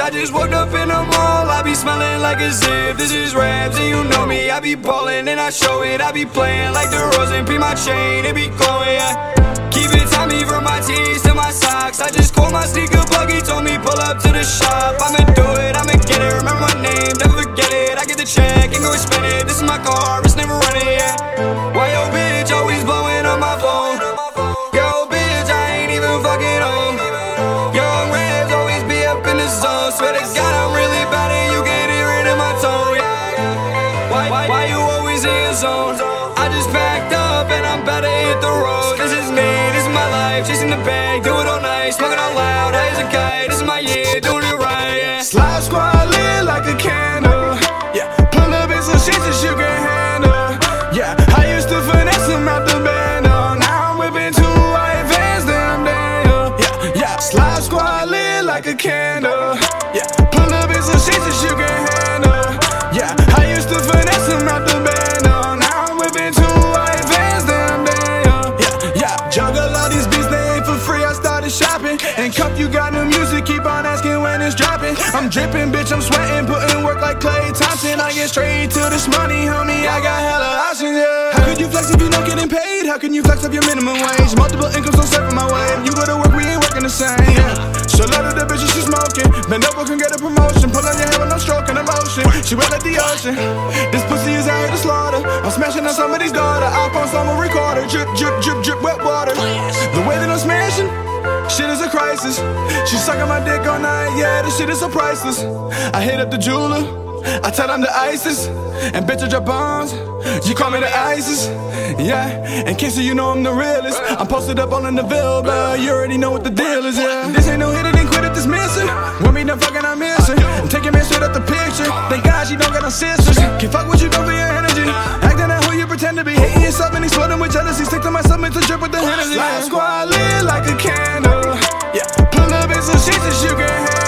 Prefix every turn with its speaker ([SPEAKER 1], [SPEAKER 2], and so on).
[SPEAKER 1] I just woke up in the mall, I be smelling like a zip. This is Rabz, and you know me. I be ballin' and I show it. I be playing like the rose and pin my chain, it be glowing. Yeah. Keep it Tommy from my tees to my socks. I just called my sneaker plug, told me pull up to the shop. I'ma do it, I'ma get it. Remember my name, never forget it. I get the check and go spend it. This is my car, Swear to God, I'm really bad and you can hear it in my tone. Yeah. Why, why, why you always in your zone? I just packed up and I'm about to hit the road. This is me, this is my life. Chasing the bag, do it all night, smoking out loud. High as a kite, this is my year, doing it right. Yeah.
[SPEAKER 2] Slide squad lit like a candle. Yeah, pull up in some shit that you can handle. Yeah, I used to finesse them out the band. Now I'm whipping two white vans, damn damn. Yeah, yeah, slide squad lit like a candle. Shopping. And Cuff, you got new music, keep on asking when it's dropping. I'm dripping, bitch, I'm sweating, putting work like Klay Thompson. I get straight to this money, homie. I got hella options, yeah. How could you flex if you're not getting paid? How can you flex up your minimum wage? Multiple incomes don't serve my way. You go to work, we ain't working the same. Yeah. So lot of the bitches she smoking. Bend over, can get a promotion. Pull on your hair when I'm stroking emotion. She wet like the ocean. This pussy is out here to slaughter. I'm smashing on somebody's daughter. iPhone, someone recorder. Drip, drip, drip, drip, wet water. She sucking my dick all night, yeah, this shit is so priceless. I hit up the jeweler, I tell him the ISIS, and bitch, I drop bombs. You call me the ISIS, yeah. In case you know I'm the realest, I'm posted up in the Ville, but you already know what the deal is, yeah. This ain't no hit it, then quit it, this missing. Want me to fucking, I'm missing. Take your man straight up the picture. Thank God she don't got no sisters. Can't fuck what you, go for your energy up and he's flooding with jealousy. Stick to myself, make the trip with the Hennessy. Life squad lit like a candle. Yeah, pull up in some sheets that you can handle.